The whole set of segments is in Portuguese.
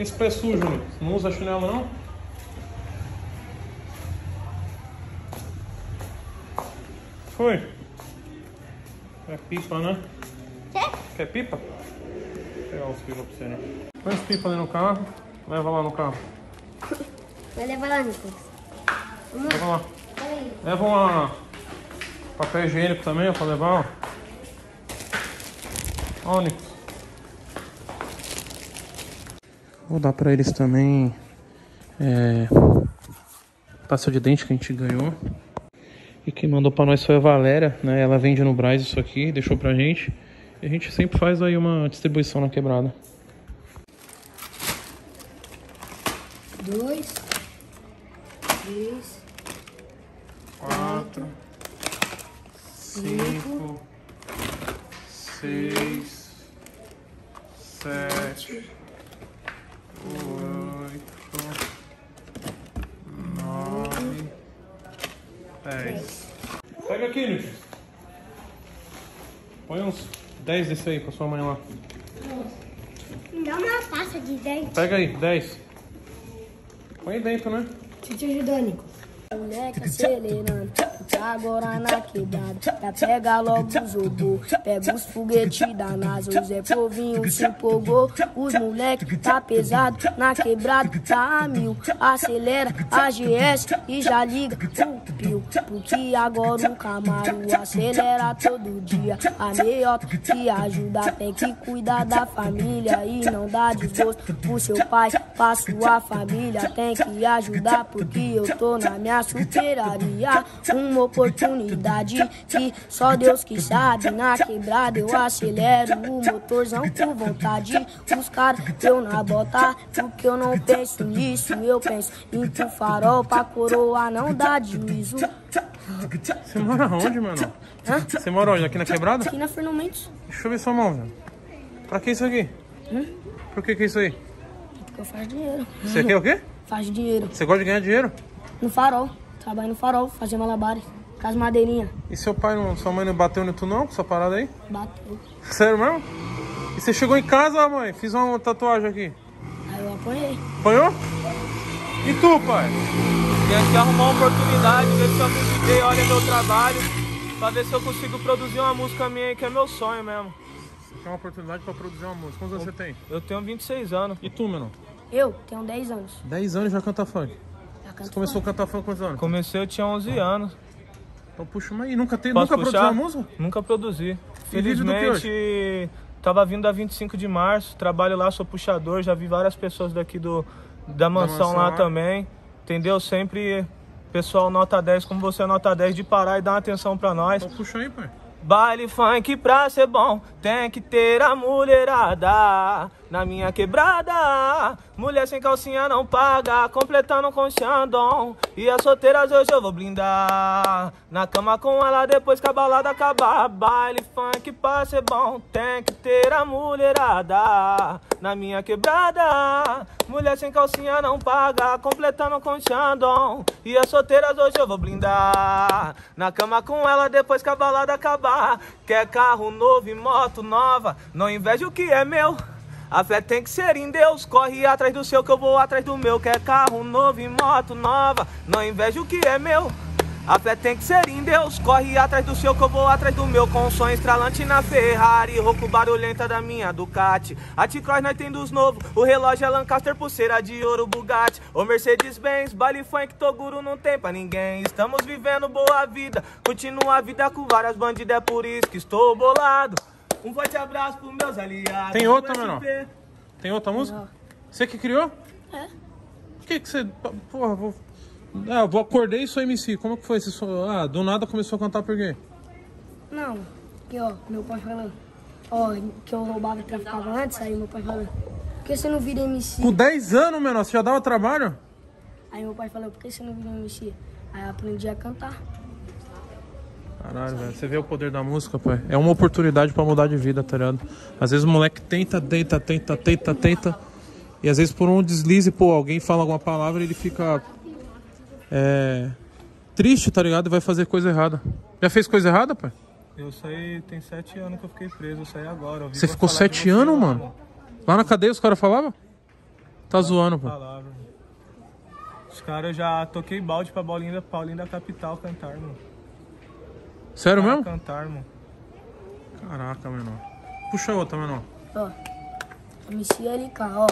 Esse pé sujo, Lucas. Não usa chinelo, não? Foi? É pipa, né? Quer? Quer pipa? Vou pegar os pipa pra você, né? Põe as pipas ali no carro. Leva lá no carro. Vai levar lá, Nicolas. Leva lá. Peraí. Leva uma papel higiênico também, ó, pra levar, ó. Ó, Nicolas. Vou dar pra eles também é, pasta de dente que a gente ganhou. E quem mandou pra nós foi a Valéria, né? Ela vende no Braz isso aqui, deixou pra gente. E a gente sempre faz aí uma distribuição na quebrada. Dois. Três. quatro, cinco, seis, sete, dez. Pega aqui, Nicolas. Põe uns 10 desse aí pra sua mãe lá. Me dá uma pasta de dente. Pega aí, 10. Põe aí dentro, né? Eu te. Moleque acelerando, tá agora na quebrada. Já pega logo os robô, pega os foguetes da NASA. O Zé Povinho se empolgou, os moleque tá pesado na quebrada, tá a mil. Acelera a GS e já liga o pio. Porque agora o Camaro acelera todo dia. A meiota que ajuda tem que cuidar da família e não dá desgosto pro seu pai, pra sua família. Tem que ajudar porque eu tô na minha superaria. Uma oportunidade que só Deus que sabe. Na quebrada eu acelero o motorzão com vontade. Os caras eu na bota, porque eu não penso nisso. Eu penso em o farol pra coroa não dá juízo. Você mora onde, mano? Hã? Você mora onde? Aqui na quebrada? Aqui na Fernão Mendes, Deixa eu ver sua mão, velho. Pra que isso aqui? Por que que é isso aí? porque eu faço dinheiro. Você quer o quê? Faz dinheiro. Você gosta de ganhar dinheiro? No farol, trabalho no farol, fazer malabares. Com as madeirinhas. E seu pai, não, sua mãe não bateu no tu não com essa parada aí? Bateu. Sério mesmo? E você chegou em casa, mãe? Fiz uma tatuagem aqui. Aí eu apanhei. Apanhou? E tu, pai? Tenho que arrumar uma oportunidade, ver se a musiquei olha meu trabalho, pra ver se eu consigo produzir uma música minha aí, que é meu sonho mesmo. Você tem uma oportunidade pra produzir uma música. Quantos anos você tem? Eu tenho 26 anos. E tu, menor? Eu tenho 10 anos. 10 anos já canta funk. Você canto começou a cantar funk com quantos anos? Comecei, eu tinha 11 anos. Então puxa uma aí. Nunca, Posso nunca produziu puxar? uma música? Nunca produzi. E vídeo do que Felizmente, tava vindo a 25 de março, trabalho lá, sou puxador, já vi várias pessoas daqui do, da mansão, mansão lá, lá. também. Entendeu? Sempre pessoal nota 10, como você é nota 10, de parar e dar uma atenção pra nós. Então puxa aí, pai. Baile funk pra ser bom, tem que ter a mulherada. Na minha quebrada, mulher sem calcinha não paga, completando com Xandão. E as solteiras hoje eu vou blindar. Na cama com ela depois que a balada acabar. Baile funk pra ser bom, tem que ter a mulherada. Na minha quebrada, mulher sem calcinha não paga, completando com Xandão. E as solteiras hoje eu vou blindar. Na cama com ela depois que a balada acabar. Quer carro novo e moto nova, não inveja o que é meu. A fé tem que ser em Deus, corre atrás do seu que eu vou atrás do meu. Quer carro novo e moto nova, não inveja o que é meu. A fé tem que ser em Deus, corre atrás do seu que eu vou atrás do meu. Com som estralante na Ferrari, rouco barulhenta da minha Ducati. A T-Cross nós tem dos novos, o relógio é Lancaster, pulseira de ouro Bugatti. O Mercedes-Benz, baile funk, Toguro não tem pra ninguém. Estamos vivendo boa vida, continua a vida com várias bandidas, é por isso que estou bolado. Um forte abraço pros meus aliados. Tem outra, do menor? SP. Tem outra música? Você que criou? É. Por que que você... Porra, vou... Ah, vou acordei e sou MC. Como que foi esse som? Ah, do nada começou a cantar por quê? Não, aqui ó, meu pai falando. Ó, que eu roubava e traficava antes, aí meu pai falando. Por que você não vira MC? Com 10 anos, menor, você já dava trabalho? Aí meu pai falou, por que você não vira MC? Aí eu aprendi a cantar. Caralho, velho. Você vê o poder da música, pai. É uma oportunidade pra mudar de vida, tá ligado? Às vezes o moleque tenta, tenta, tenta, tenta, tenta. E às vezes por um deslize, pô, alguém fala alguma palavra e ele fica. É. Triste, tá ligado? E vai fazer coisa errada. Já fez coisa errada, pai? Eu saí, tem sete anos que eu fiquei preso, eu saí agora. eu Você ficou sete anos, lá, mano? Lá na cadeia os caras falavam? Tá zoando, pô. Palavra. Os caras já toquei balde pra Paulinho da, Paulinho da capital cantar, mano. Sério mesmo? Cantar, mano. Caraca, menor. Puxa outra, menor. Ó, MC LK, ó.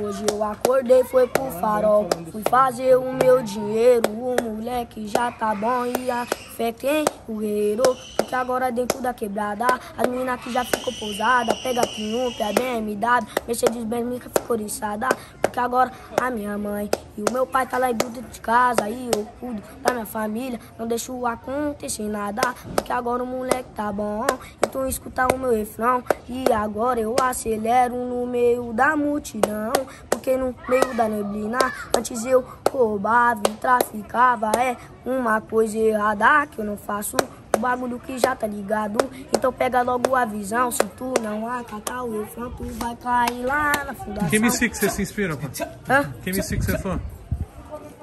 Hoje eu acordei, foi pro farol. Fui fazer o meu dinheiro. O moleque já tá bom e a fé quem? O guerreiro. Porque agora dentro da quebrada, as meninas que já ficou pousada. Pega Triumph, a BMW, Mercedes Benz, mica ficou riçada. Porque agora a minha mãe e o meu pai tá lá dentro de casa. E eu cuido da minha família, não deixo acontecer nada. Porque agora o moleque tá bom. Então escuta o meu refrão. E agora eu acelero no meio da multidão. Porque no meio da neblina, antes eu roubava e traficava. É uma coisa errada que eu não faço. O bagulho que já tá ligado. Então pega logo a visão. Se tu não acatar o refrão, tu vai cair lá na fundação. Que MC que você se inspira, pô? Hã? Que MC que você é fã?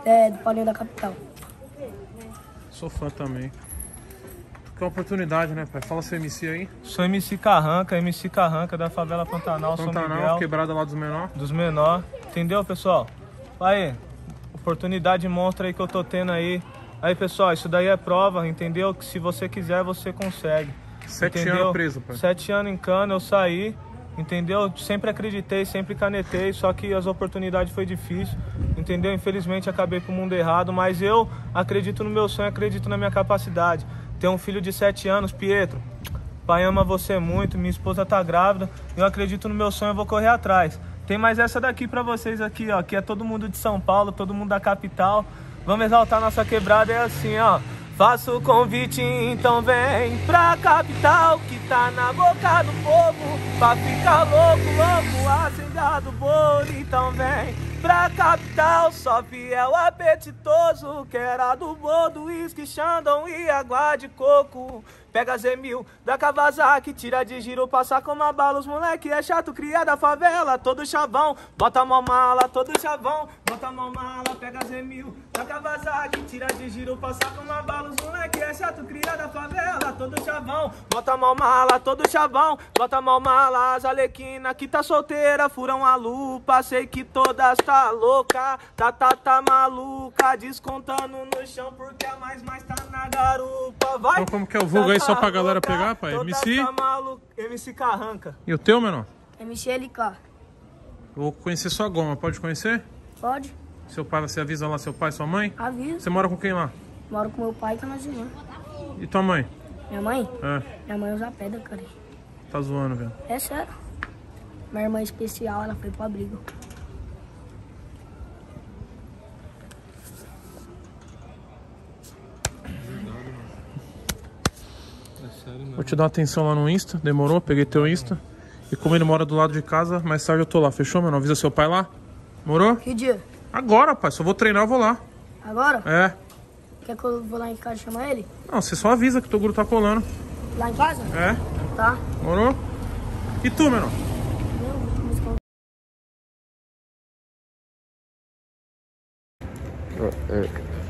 É, do Paulinho da Capital. Sou fã também. Que oportunidade, né, pai? Fala seu MC aí. Sou MC Carranca, MC Carranca da favela Pantanal, São Pantanal, Miguel. quebrada lá dos menor. dos menor. Entendeu, pessoal? Aí, oportunidade monstra aí que eu tô tendo aí. Aí, pessoal, isso daí é prova, entendeu? Que se você quiser, você consegue. Sete entendeu? anos preso, pai. Sete anos em cana, eu saí, entendeu? Sempre acreditei, sempre canetei, só que as oportunidades foi difícil, entendeu? Infelizmente acabei pro mundo errado, mas eu acredito no meu sonho, acredito na minha capacidade. Tenho um filho de sete anos, Pietro. Pai ama você muito, minha esposa tá grávida, eu acredito no meu sonho, eu vou correr atrás. Tem mais essa daqui pra vocês aqui, ó, que é todo mundo de São Paulo, todo mundo da capital. Vamos exaltar nossa quebrada, é assim, ó. Faço o convite, então vem pra capital que tá na boca do povo. Pra ficar louco, louco, acendado bolo, então vem pra capital. Só fiel apetitoso, que era do bodo, uísque, xandão e água de coco. Pega Z1000 da Kawasaki, tira de giro, passa com uma bala. Os moleque é chato, cria da favela, todo chavão. Bota mó mala, todo chavão. Bota mó mala, pega Z1000 da Kawasaki, tira de giro, passa com uma bala. Os moleque é chato, cria da favela, todo chavão. Bota mó mala, todo chavão. Bota mó mala, as alequina que tá solteira, furam a lupa. Sei que todas tá louca, tá, tá, tá maluca. Descontando no chão porque a mais, mais tá na garupa. Vai! Então como que é o vulgo aí, só pra galera pegar, pai? MC? Tá. MC Carranca. E o teu, menor? MC LK. Eu vou conhecer sua goma, pode conhecer? Pode? Seu pai, você avisa lá seu pai, sua mãe? Avisa. Você mora com quem lá? Moro com meu pai e com a minha irmã. E tua mãe? Minha mãe? É, Minha mãe usa pedra, cara. tá zoando, velho. É sério. Minha irmã especial, ela foi pro abrigo. Vou te dar uma atenção lá no Insta, demorou? Peguei teu Insta. E como ele mora do lado de casa, mais tarde eu tô lá, fechou, mano? Avisa seu pai lá. Morou? Que dia? Agora, pai, só vou treinar, eu vou lá. Agora? É. Quer que eu vou lá em casa chamar ele? Não, você só avisa que teu guru tá colando. Lá em casa? É, Tá. morou? E tu, menor?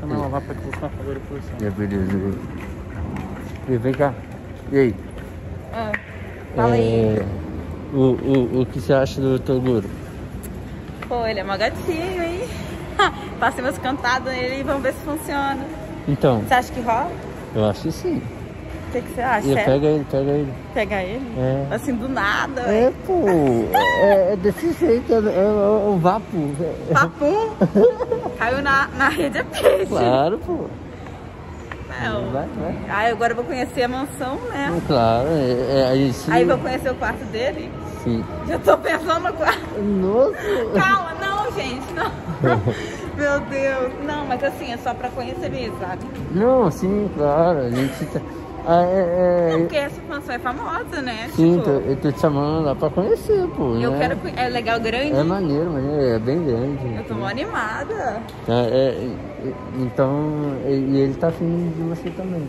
Chama ela lá pra que você não favor isso. É, beleza. E vem cá. E aí? Ah, fala aí. É, o, o, o que você acha do Toguro? Pô, ele é mó gatinho, hein? Passei meus cantados nele e vamos ver se funciona. Então, Você acha que rola? eu acho que sim. O que, que você acha? Sério? pega ele, pega ele. Pegar ele? É. Assim, do nada, É, velho. pô. É, é desse jeito, é, é, é o vapo. É, Papum. Caiu na, na rede, é peixe. claro, pô. Não. Vai, vai. Aí agora eu vou conhecer a mansão, né? Claro, é, é, aí sim. Aí vou conhecer o quarto dele. Sim. Já tô pensando no quarto. Nossa. Calma, não, gente, não. Meu Deus. Não, mas assim, é só pra conhecer mesmo, sabe? Não, sim, claro. A gente tá. Ah, é, Não, é, porque essa mansão é famosa, né? sim, tipo, tô- eu tô te chamando lá pra conhecer, pô. eu né? quero. É legal grande? É maneiro, mas é bem grande. Eu tô mó animada. É, é, é, então, e ele tá afim de você também.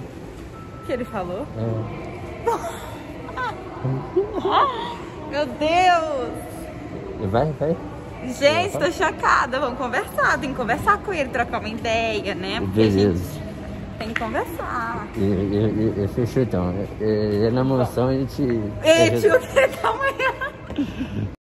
O que ele falou? É. Meu Deus! Vai, vai. Gente, tô chocada. Vamos conversar. Tem que conversar com ele, trocar uma ideia, né? Porque a Beleza. Tem que conversar. E, e, e, e fechou então. É, é, na mansão a gente. Ei, tio, calma aí.